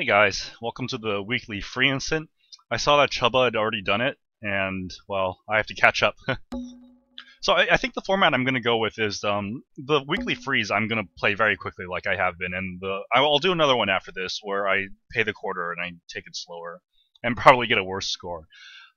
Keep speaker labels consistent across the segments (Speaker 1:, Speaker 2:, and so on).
Speaker 1: Hey guys, welcome to the weekly free instant. I saw that Chuba had already done it, and well, I have to catch up. so I, I, think the format I'm going to go with is um, the weekly freeze. I'm going to play very quickly, like I have been, and the I'll do another one after this where I pay the quarter and I take it slower, and probably get a worse score.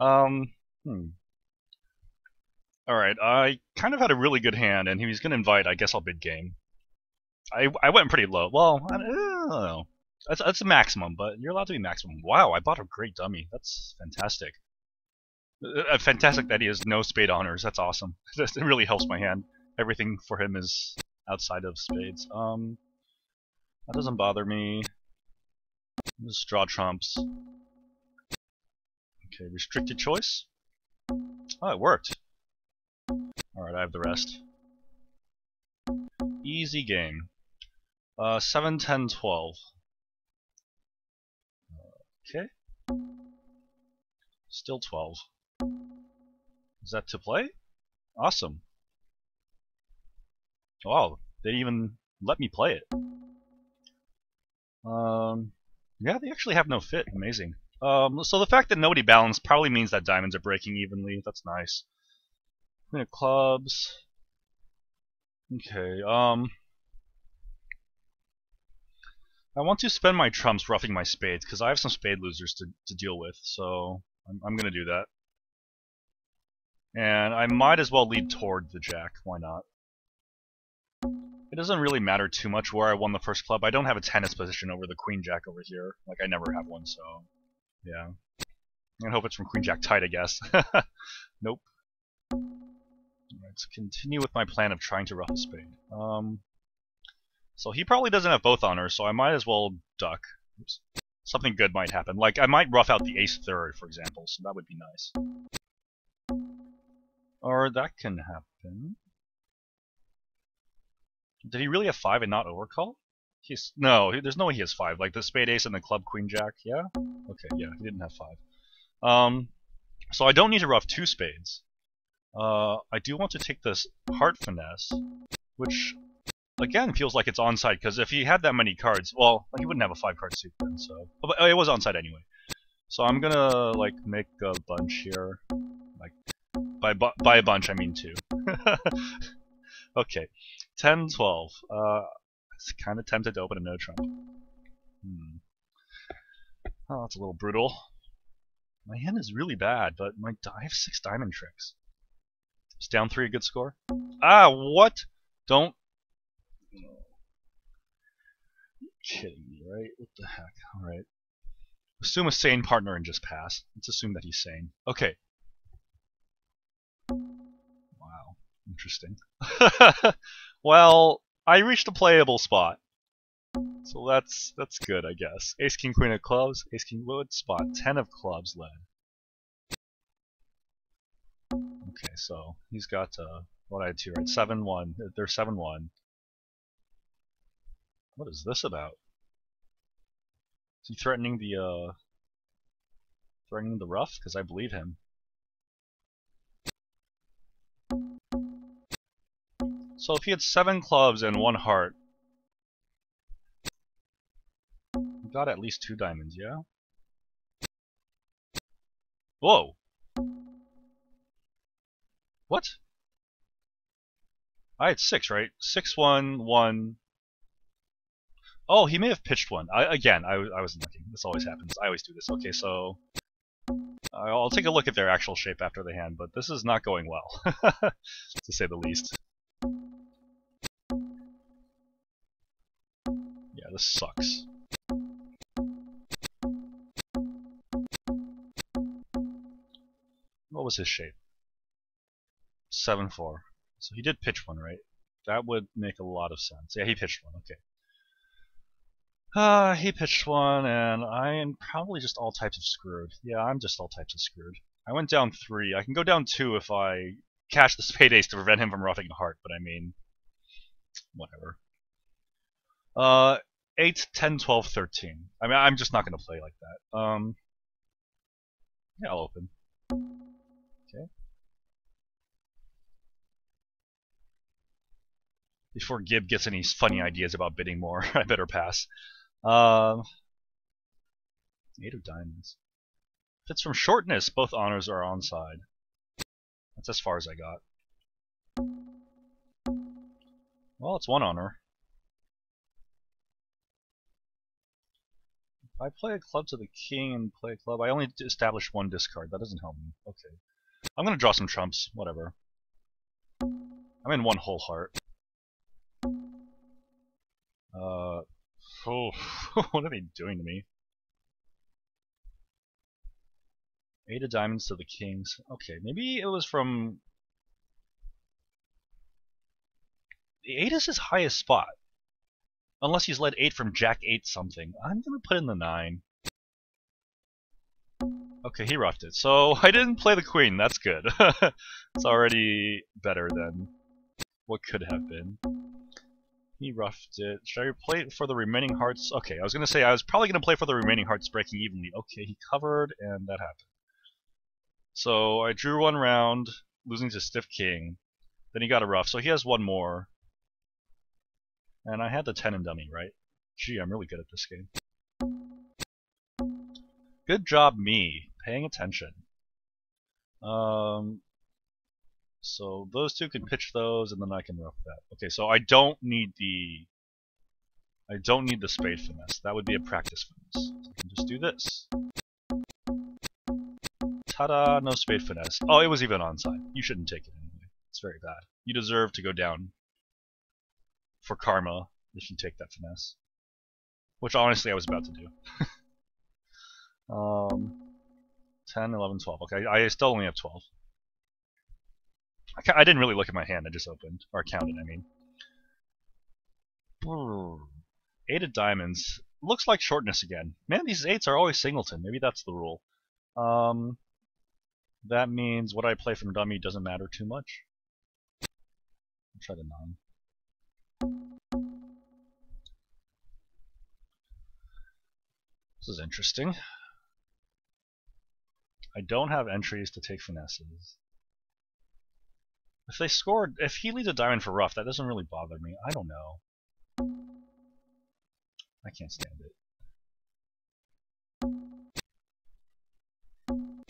Speaker 1: Um, hmm. All right, I kind of had a really good hand, and he was going to invite. I guess I'll bid game. I I went pretty low. Well, I don't know. That's that's a maximum, but you're allowed to be maximum. Wow, I bought a great dummy. That's fantastic. Uh fantastic that he has no spade honors. That's awesome. it really helps my hand. Everything for him is outside of spades. Um, that doesn't bother me. Just draw trumps. Okay, restricted choice. Oh, it worked. Alright, I have the rest. Easy game. Uh, 7, 10, 12. Okay. Still 12. Is that to play? Awesome. Wow, they even let me play it. Um, yeah, they actually have no fit. Amazing. Um, so the fact that nobody balanced probably means that diamonds are breaking evenly. That's nice. Queen of clubs. Okay, um... I want to spend my trumps ruffing my spades, because I have some spade losers to, to deal with, so I'm, I'm going to do that. And I might as well lead toward the jack, why not? It doesn't really matter too much where I won the first club. I don't have a tenace position over the queen jack over here. Like, I never have one, so... Yeah. I hope it's from queen jack tight, I guess. nope. Let's continue with my plan of trying to ruff a spade. Um, so he probably doesn't have both honors, so I might as well duck. Oops. Something good might happen. Like, I might ruff out the ace third, for example, so that would be nice. Or that can happen. Did he really have five and not overcall? He's no, there's no way he has five. Like the spade ace and the club queen jack, yeah? Okay, yeah, he didn't have five. Um, so I don't need to ruff two spades. Uh, I do want to take this heart finesse, which again feels like it's onside because if he had that many cards, well, he wouldn't have a five card suit then. So, oh, but it was onside anyway. So I'm gonna like make a bunch here, like by bu by a bunch I mean two. okay, 10, 12. Uh, it's kind of tempted to open a no trump. Hmm. Oh, that's a little brutal. My hand is really bad, but my I have six diamond tricks. Is down three a good score? Ah, what? Don't kidding me, right? What the heck? Alright. Assume a sane partner and just pass. Let's assume that he's sane. Okay. Wow. Interesting. well, I reached a playable spot. So that's that's good, I guess. Ace King Queen of clubs, Ace King Wood spot, ten of clubs led. Okay, so he's got uh, what I had two right, seven one. They're seven one. What is this about? Is he threatening the, uh... Threatening the ruff? Because I believe him. So if he had seven clubs and one heart, he got at least two diamonds, yeah? Whoa! What? I had six, right? Six, one, one, Oh, he may have pitched one. I, again, I, I wasn't looking. This always happens. I always do this. Okay, so I'll take a look at their actual shape after the hand, but this is not going well, to say the least. Yeah, this sucks. What was his shape? 7-4. So he did pitch one, right? That would make a lot of sense. Yeah, he pitched one, okay. Uh, he pitched one, and I am probably just all types of screwed. Yeah, I'm just all types of screwed. I went down three. I can go down two if I cash the spade ace to prevent him from ruffing a heart, but I mean, whatever. Uh, 8, 10, 12, 13. I mean, I'm just not going to play like that. Um, yeah, I'll open. Okay. Before Gib gets any funny ideas about bidding more, I better pass. Um, Eight of diamonds. If it's from shortness, both honors are on side. That's as far as I got. Well, it's one honor. If I play a club to the king and play a club, I only establish one discard. That doesn't help me. Okay. I'm gonna draw some trumps. Whatever. I'm in one whole heart. Uh, oh, what are they doing to me? Eight of diamonds to the kings. Okay, maybe it was from... The eight is his highest spot. Unless he's led eight from jack eight something. I'm gonna put in the nine. Okay, he ruffed it. So I didn't play the queen. That's good. it's already better than what could have been. He ruffed it. Should I play it for the remaining hearts? Okay, I was going to say I was probably going to play for the remaining hearts breaking evenly. Okay, he covered, and that happened. So I drew one round, losing to Stiff King. Then he got a ruff, so he has one more. And I had the 10 and dummy, right? Gee, I'm really good at this game. Good job, me, paying attention. Um, so those two can pitch those, and then I can ruff that. Okay, so I don't need the... I don't need the spade finesse. That would be a practice finesse. So I can just do this. Ta-da! No spade finesse. Oh, it was even onside. You shouldn't take it anyway. It's very bad. You deserve to go down for karma if you take that finesse. Which honestly I was about to do. um, 10, 11, 12. Okay, I still only have 12. I, I didn't really look at my hand, I just opened. Or counted, I mean. Eight of diamonds. Looks like shortness again. Man, these eights are always singleton. Maybe that's the rule. Um, that means what I play from dummy doesn't matter too much. I'll try the nine. This is interesting. I don't have entries to take finesses. If they scored, if he leads a diamond for ruff, that doesn't really bother me. I don't know. I can't stand it.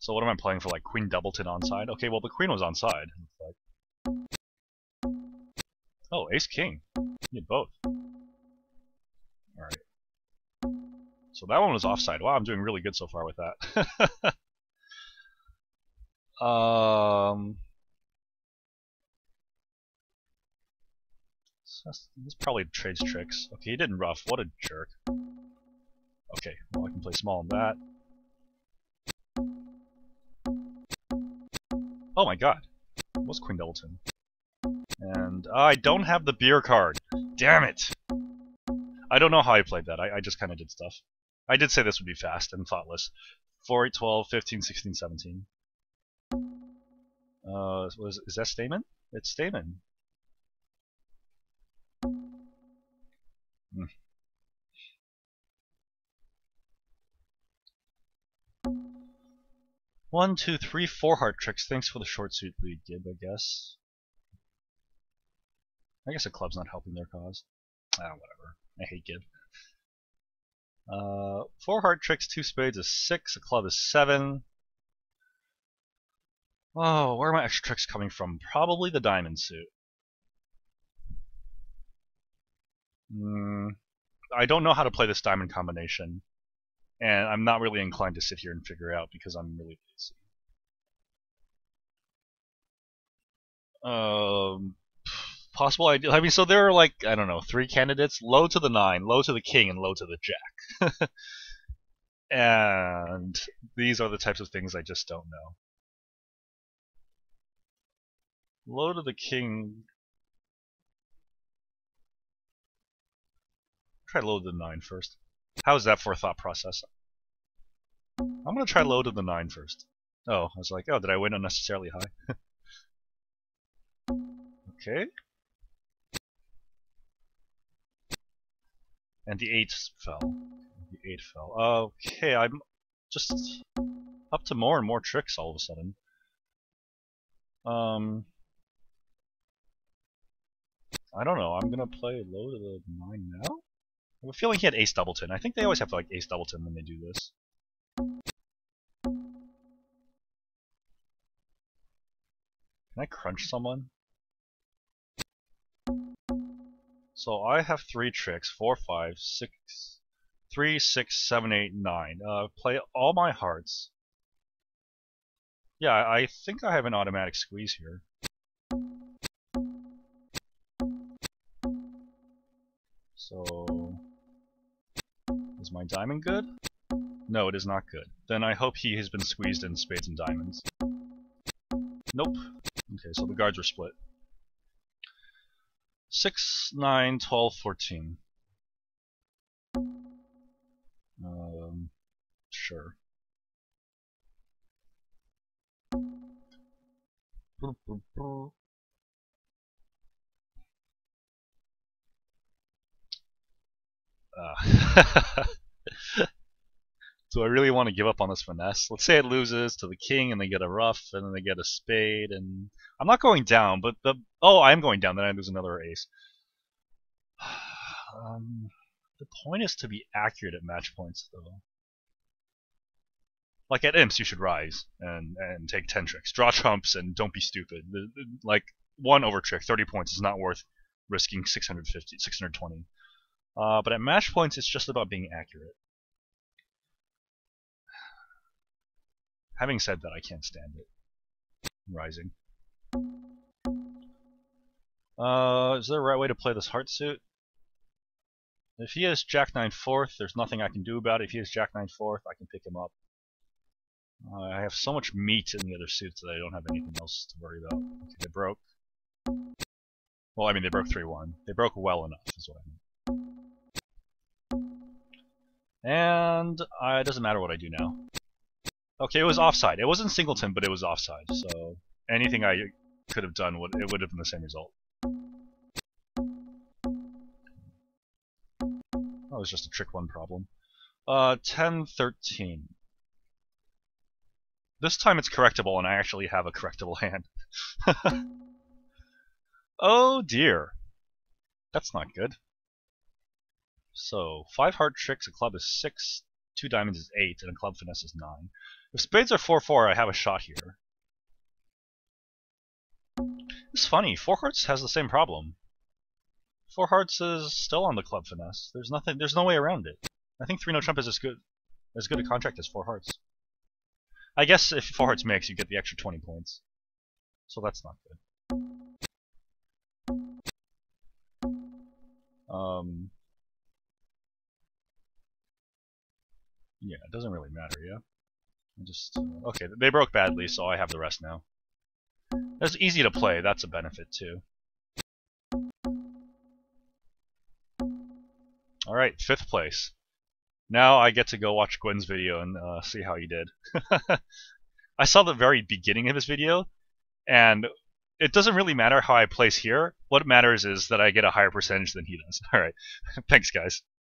Speaker 1: So what am I playing for, like Queen Doubleton onside? Okay, well the Queen was onside. Oh, Ace King. You both. Alright. So that one was offside. Wow, I'm doing really good so far with that. um... This probably trades tricks. Okay, he didn't ruff. What a jerk. Okay, well I can play small on that. Oh my god. What's Queen Doubleton? And I don't have the beer card. Damn it! I don't know how I played that. I, I just kind of did stuff. I did say this would be fast and thoughtless. 4, 8, 12, 15, 16, 17. Uh, was, is that Stayman? It's Stayman. One, two, three, four heart tricks. Thanks for the short suit lead, Gib, I guess. I guess a club's not helping their cause. Ah, whatever. I hate Gib. Uh, four heart tricks, two spades is six, a club is seven. Oh, where are my extra tricks coming from? Probably the diamond suit. Mm, I don't know how to play this diamond combination, and I'm not really inclined to sit here and figure out because I'm really lazy. Um, possible idea. I mean, so there are like I don't know three candidates: low to the nine, low to the king, and low to the jack. and these are the types of things I just don't know. Low to the king Try to the 9 first. How is that for a thought process? I'm going to try low to the 9 first. Oh, I was like, oh, did I win unnecessarily high? okay. And the 8 fell. The 8 fell. Okay, I'm just up to more and more tricks all of a sudden. Um, I don't know. I'm gonna play low to the nine now. I have a feeling he had ace doubleton. I think they always have like ace doubleton when they do this. Can I crunch someone? So I have three tricks, four, five, six, three, six, seven, eight, nine. Uh, play all my hearts. Yeah, I think I have an automatic squeeze here. Is my diamond good? No, it is not good. Then I hope he has been squeezed in spades and diamonds. Nope. Okay, so the guards are split. 6, 9, 12, 14. Um, sure. Uh. Do I really want to give up on this finesse? Let's say it loses to the king and they get a ruff and then they get a spade and I'm not going down, but the oh I am going down. Then I lose another ace. um, the point is to be accurate at match points, though. Like at imps, you should rise and and take ten tricks, draw trumps, and don't be stupid. Like one over trick, 30 points is not worth risking 650, 620. Uh, but at match points, it's just about being accurate. Having said that, I can't stand it. Rising. Uh, is there a right way to play this heart suit? If he has Jack 9 fourth, there's nothing I can do about it. If he has Jack 9 fourth, I can pick him up. Uh, I have so much meat in the other suits that I don't have anything else to worry about. Okay, they broke. Well, I mean, they broke 3-1. They broke well enough, is what I mean. And uh, it doesn't matter what I do now. Okay, it was offside. It wasn't singleton, but it was offside. So anything I could have done would it would have been the same result. That was just a trick one problem. Uh, 10, 13. This time it's correctable, and I actually have a correctable hand. oh dear. That's not good. So, 5 heart tricks, a club is 6, 2 diamonds is 8, and a club finesse is 9. If spades are 4-4, I have a shot here. It's funny, four hearts has the same problem. Four hearts is still on the club finesse. There's nothing. There's no way around it. I think three no trump is as good as good a contract as four hearts. I guess if four hearts makes, you get the extra 20 points. So that's not good. Um. Yeah, it doesn't really matter, yeah. I just okay. They broke badly, so I have the rest now. It's easy to play. That's a benefit too. All right, fifth place. Now I get to go watch Gwen's video and uh, see how he did. I saw the very beginning of his video, and it doesn't really matter how I place here. What matters is that I get a higher percentage than he does. All right, thanks guys.